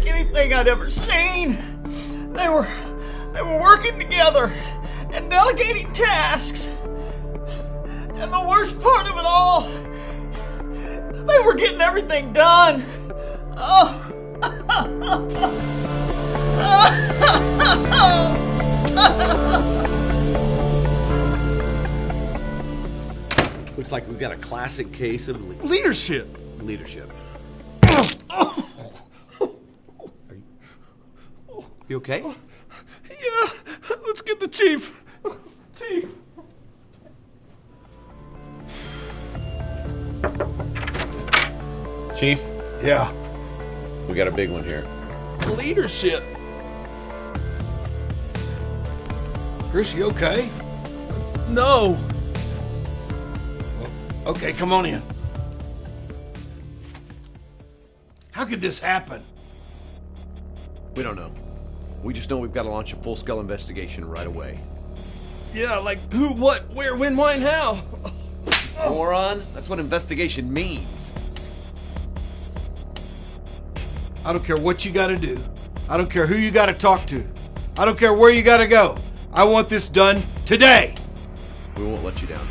thing I'd ever seen. They were they were working together and delegating tasks. And the worst part of it all, they were getting everything done. Oh. Looks like we've got a classic case of le- Leadership. leadership. You okay? Oh, yeah, let's get the chief. Chief. Chief, Yeah. we got a big one here. Leadership. Chris, you okay? No. Okay, come on in. How could this happen? We don't know. We just know we've got to launch a full-scale investigation right away. Yeah, like who, what, where, when, why, and how? Moron, that's what investigation means. I don't care what you gotta do. I don't care who you gotta talk to. I don't care where you gotta go. I want this done today. We won't let you down.